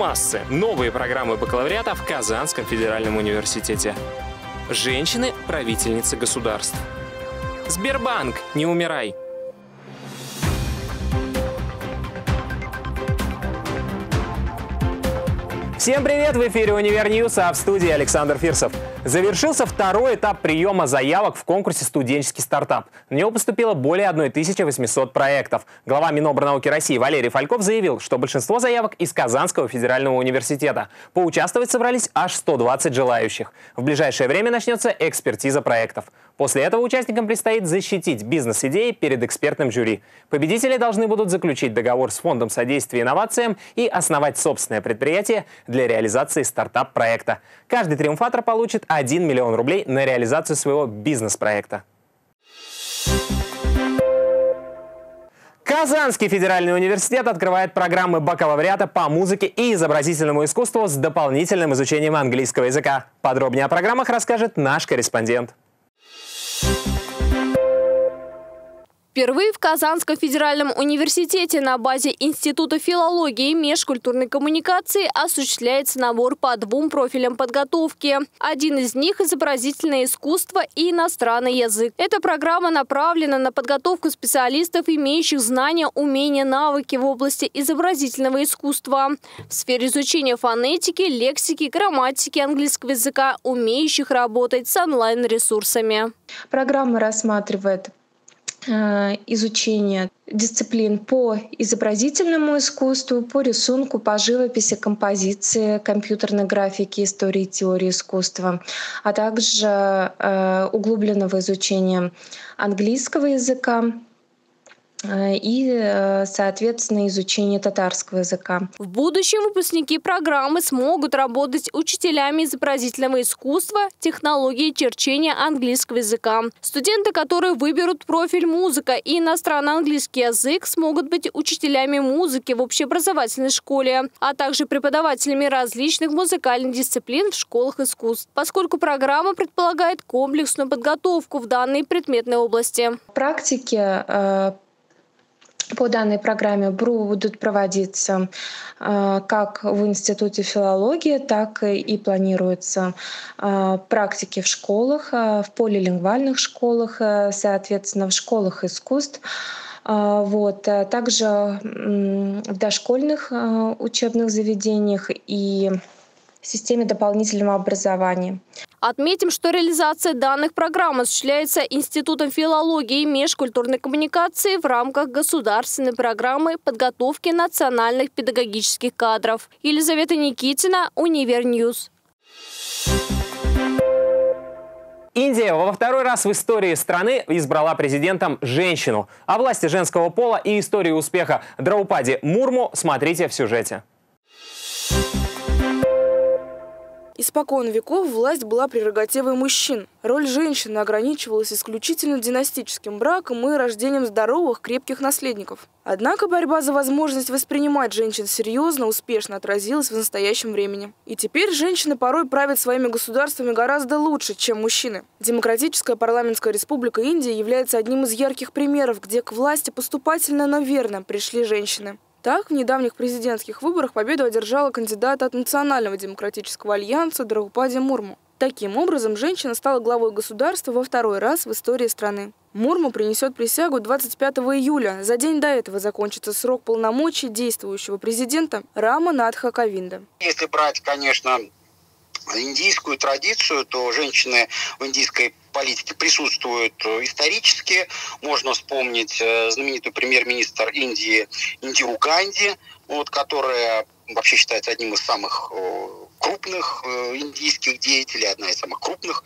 массы. Новые программы бакалавриата в Казанском федеральном университете. Женщины – правительницы государств. Сбербанк, не умирай! Всем привет! В эфире «Универ а в студии Александр Фирсов. Завершился второй этап приема заявок в конкурсе «Студенческий стартап». На него поступило более 1800 проектов. Глава Минобрнауки России Валерий Фальков заявил, что большинство заявок из Казанского федерального университета. Поучаствовать собрались аж 120 желающих. В ближайшее время начнется экспертиза проектов. После этого участникам предстоит защитить бизнес-идеи перед экспертным жюри. Победители должны будут заключить договор с Фондом содействия инновациям и основать собственное предприятие для реализации стартап-проекта. Каждый триумфатор получит 1 миллион рублей на реализацию своего бизнес-проекта. Казанский федеральный университет открывает программы бакалавриата по музыке и изобразительному искусству с дополнительным изучением английского языка. Подробнее о программах расскажет наш корреспондент. Впервые в Казанском федеральном университете на базе Института филологии и межкультурной коммуникации осуществляется набор по двум профилям подготовки. Один из них – изобразительное искусство и иностранный язык. Эта программа направлена на подготовку специалистов, имеющих знания, умения, навыки в области изобразительного искусства. В сфере изучения фонетики, лексики, грамматики английского языка, умеющих работать с онлайн-ресурсами. Программа рассматривает изучение дисциплин по изобразительному искусству, по рисунку, по живописи, композиции, компьютерной графике, истории теории искусства, а также э, углубленного изучения английского языка, Э, и, э, соответственно, изучение татарского языка. В будущем выпускники программы смогут работать учителями изобразительного искусства, технологии черчения английского языка. Студенты, которые выберут профиль музыка и иностранно-английский язык, смогут быть учителями музыки в общеобразовательной школе, а также преподавателями различных музыкальных дисциплин в школах искусств, поскольку программа предполагает комплексную подготовку в данной предметной области. Практики э, по данной программе будут проводиться э, как в Институте филологии, так и планируются э, практики в школах, э, в полилингвальных школах, соответственно, в школах искусств. Вот. Также в дошкольных учебных заведениях и системе дополнительного образования. Отметим, что реализация данных программ осуществляется Институтом филологии и межкультурной коммуникации в рамках государственной программы подготовки национальных педагогических кадров. Елизавета Никитина, Univer News. Индия во второй раз в истории страны избрала президентом женщину. О власти женского пола и истории успеха Драупади Мурму смотрите в сюжете. Испокон веков власть была прерогативой мужчин. Роль женщины ограничивалась исключительно династическим браком и рождением здоровых, крепких наследников. Однако борьба за возможность воспринимать женщин серьезно успешно отразилась в настоящем времени. И теперь женщины порой правят своими государствами гораздо лучше, чем мужчины. Демократическая парламентская республика Индия является одним из ярких примеров, где к власти поступательно, но верно пришли женщины. Так, в недавних президентских выборах победу одержала кандидат от Национального демократического альянса Драгупади Мурму. Таким образом, женщина стала главой государства во второй раз в истории страны. Мурму принесет присягу 25 июля. За день до этого закончится срок полномочий действующего президента Рама Надха Ковинда. Если брать, конечно, индийскую традицию, то женщины в индийской политике присутствуют э, исторически. Можно вспомнить э, знаменитый премьер-министр Индии Индиру Ганди, вот, которая вообще считается одним из самых крупных индийских деятелей, одна из самых крупных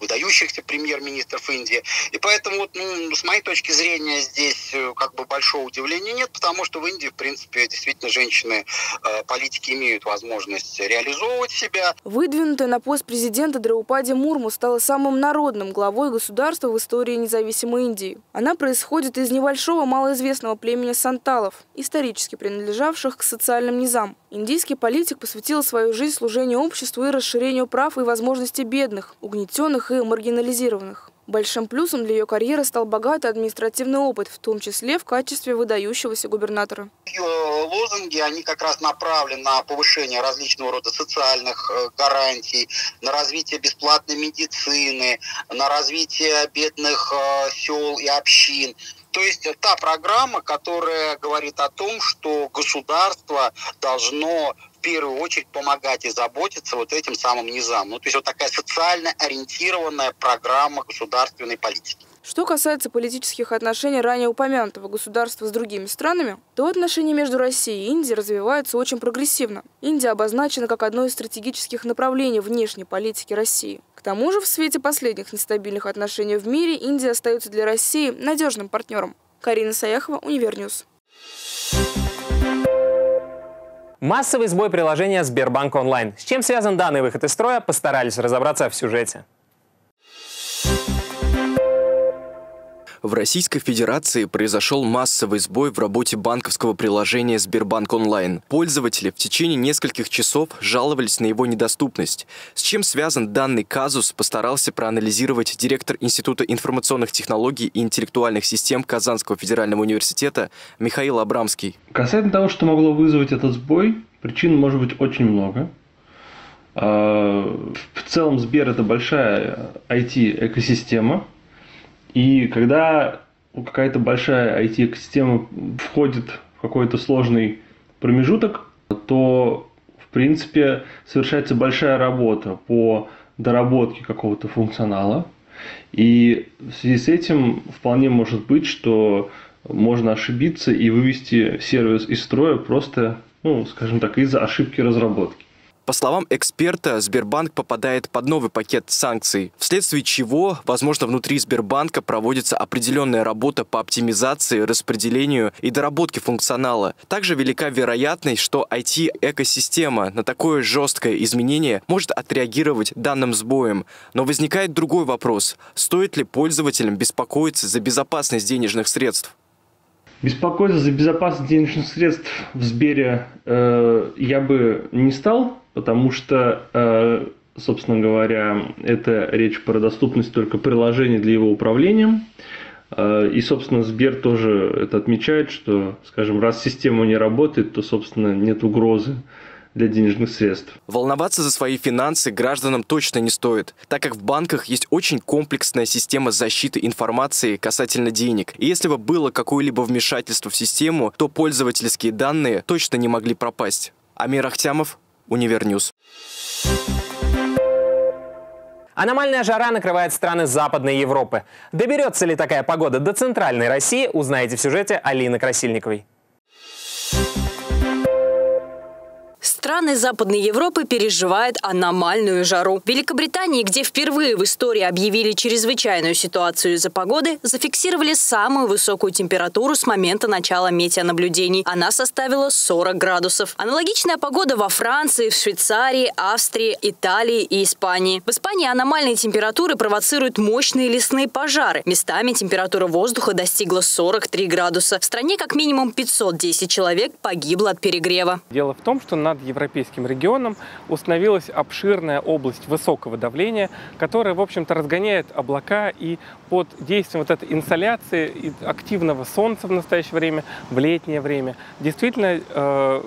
выдающихся премьер-министров Индии. И поэтому, ну, с моей точки зрения, здесь э, как бы большого удивления нет, потому что в Индии, в принципе, действительно женщины, э, политики имеют возможность реализовывать себя. Выдвинутая на пост президента Драупади Мурму стала самым народным главой государства в истории независимой Индии. Она происходит из небольшого малоизвестного племени санталов, исторически принадлежавших к социальным низам. Индийский политик посвятил свою жизнь служению обществу и расширению прав и возможностей бедных, угнетенных и маргинализированных. Большим плюсом для ее карьеры стал богатый административный опыт, в том числе в качестве выдающегося губернатора. Ее лозунги, они как раз направлены на повышение различного рода социальных э, гарантий, на развитие бесплатной медицины, на развитие бедных э, сел и общин. То есть та программа, которая говорит о том, что государство должно первую очередь помогать и заботиться вот этим самым низам. Ну, то есть вот такая социально ориентированная программа государственной политики. Что касается политических отношений ранее упомянутого государства с другими странами, то отношения между Россией и Индией развиваются очень прогрессивно. Индия обозначена как одно из стратегических направлений внешней политики России. К тому же, в свете последних нестабильных отношений в мире, Индия остается для России надежным партнером. Карина Саяхова, Univer News. Массовый сбой приложения Сбербанк онлайн. С чем связан данный выход из строя, постарались разобраться в сюжете. В Российской Федерации произошел массовый сбой в работе банковского приложения Сбербанк онлайн. Пользователи в течение нескольких часов жаловались на его недоступность. С чем связан данный казус, постарался проанализировать директор Института информационных технологий и интеллектуальных систем Казанского федерального университета Михаил Абрамский. Касательно того, что могло вызвать этот сбой, причин может быть очень много. А, в целом Сбер это большая IT-экосистема, и когда какая-то большая IT-экосистема входит в какой-то сложный промежуток, то, в принципе, совершается большая работа по доработке какого-то функционала. И в связи с этим вполне может быть, что можно ошибиться и вывести сервис из строя просто, ну, скажем так, из-за ошибки разработки. По словам эксперта, Сбербанк попадает под новый пакет санкций, вследствие чего, возможно, внутри Сбербанка проводится определенная работа по оптимизации, распределению и доработке функционала. Также велика вероятность, что IT-экосистема на такое жесткое изменение может отреагировать данным сбоем. Но возникает другой вопрос. Стоит ли пользователям беспокоиться за безопасность денежных средств? Беспокоиться за безопасность денежных средств в Сбере э, я бы не стал, потому что, э, собственно говоря, это речь про доступность только приложений для его управления. Э, и, собственно, Сбер тоже это отмечает, что, скажем, раз система не работает, то, собственно, нет угрозы для денежных средств. Волноваться за свои финансы гражданам точно не стоит, так как в банках есть очень комплексная система защиты информации касательно денег. И если бы было какое-либо вмешательство в систему, то пользовательские данные точно не могли пропасть. Амир Ахтямов, Univer News. Аномальная жара накрывает страны Западной Европы. Доберется ли такая погода до центральной России, узнаете в сюжете Алины Красильниковой. Страны Западной Европы переживают аномальную жару. В Великобритании, где впервые в истории объявили чрезвычайную ситуацию из-за погоды, зафиксировали самую высокую температуру с момента начала метеонаблюдений. Она составила 40 градусов. Аналогичная погода во Франции, в Швейцарии, Австрии, Италии и Испании. В Испании аномальные температуры провоцируют мощные лесные пожары. Местами температура воздуха достигла 43 градуса. В стране как минимум 510 человек погибло от перегрева. Дело в том, что над европейским регионом установилась обширная область высокого давления, которая, в общем-то, разгоняет облака и под действием вот этой инсоляции и активного солнца в настоящее время, в летнее время, действительно э,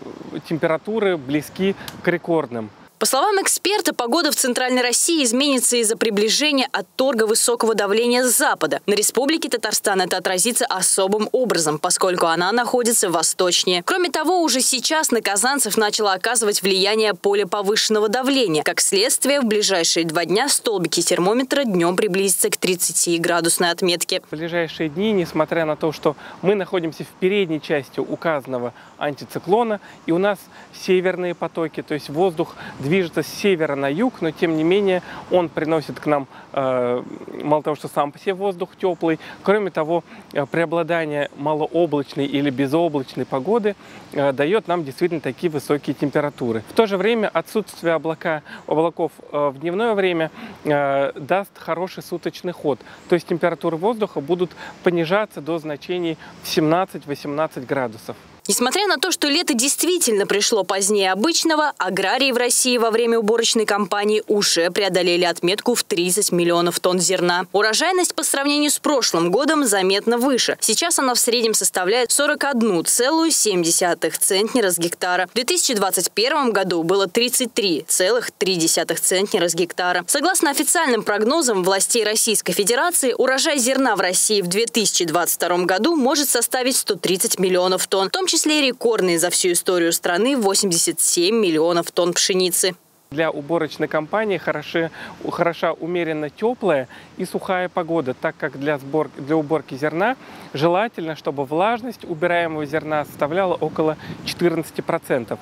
температуры близки к рекордным. По словам эксперта, погода в Центральной России изменится из-за приближения от торга высокого давления с запада. На Республике Татарстан это отразится особым образом, поскольку она находится восточнее. Кроме того, уже сейчас на казанцев начало оказывать влияние поле повышенного давления. Как следствие, в ближайшие два дня столбики термометра днем приблизятся к 30-градусной отметке. В ближайшие дни, несмотря на то, что мы находимся в передней части указанного антициклона, и у нас северные потоки, то есть воздух движется с севера на юг, но тем не менее он приносит к нам, э, мало того, что сам по себе воздух теплый, кроме того, э, преобладание малооблачной или безоблачной погоды э, дает нам действительно такие высокие температуры. В то же время отсутствие облака, облаков в дневное время даст хороший суточный ход, то есть температуры воздуха будут понижаться до значений 17-18 градусов. Несмотря на то, что лето действительно пришло позднее обычного, аграрии в России во время уборочной кампании уже преодолели отметку в 30 миллионов тонн зерна. Урожайность по сравнению с прошлым годом заметно выше. Сейчас она в среднем составляет 41,7 центнера с гектара. В 2021 году было 33,3 центнера с гектара. Согласно официальным прогнозам властей Российской Федерации, урожай зерна в России в 2022 году может составить 130 миллионов тонн, в том числе числе рекордные за всю историю страны 87 миллионов тонн пшеницы. Для уборочной кампании хороши, хороша умеренно теплая и сухая погода, так как для, сбор, для уборки зерна желательно, чтобы влажность убираемого зерна составляла около 14%.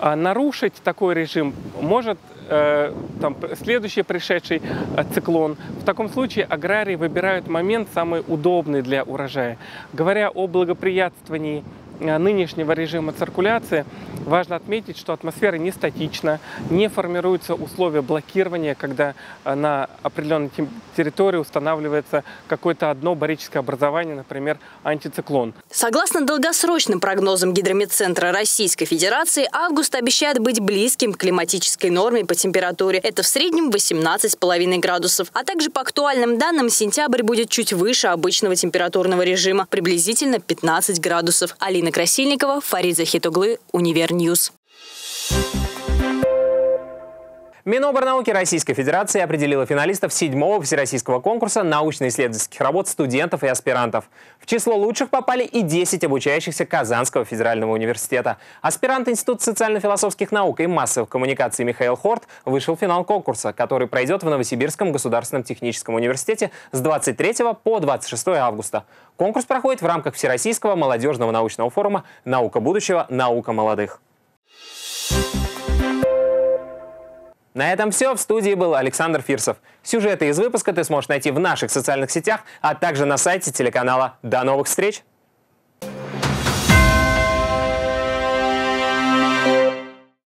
А нарушить такой режим может э, там, следующий пришедший э, циклон. В таком случае аграрии выбирают момент самый удобный для урожая. Говоря о благоприятствовании нынешнего режима циркуляции важно отметить, что атмосфера не статична, не формируются условия блокирования, когда э, на определенной территории устанавливается какое-то одно барическое образование, например, антициклон. Согласно долгосрочным прогнозам Гидрометцентра Российской Федерации, август обещает быть близким к климатической норме по температуре. Это в среднем 18,5 градусов. А также по актуальным данным сентябрь будет чуть выше обычного температурного режима, приблизительно 15 градусов. Алина Красильникова, Фарид Захитуглы, Универ News. Миноборнауки Российской Федерации определила финалистов седьмого всероссийского конкурса научно-исследовательских работ студентов и аспирантов. В число лучших попали и 10 обучающихся Казанского федерального университета. Аспирант Института социально-философских наук и массовых коммуникаций Михаил Хорт вышел в финал конкурса, который пройдет в Новосибирском государственном техническом университете с 23 по 26 августа. Конкурс проходит в рамках Всероссийского молодежного научного форума «Наука будущего. Наука молодых». На этом все. В студии был Александр Фирсов. Сюжеты из выпуска ты сможешь найти в наших социальных сетях, а также на сайте телеканала. До новых встреч!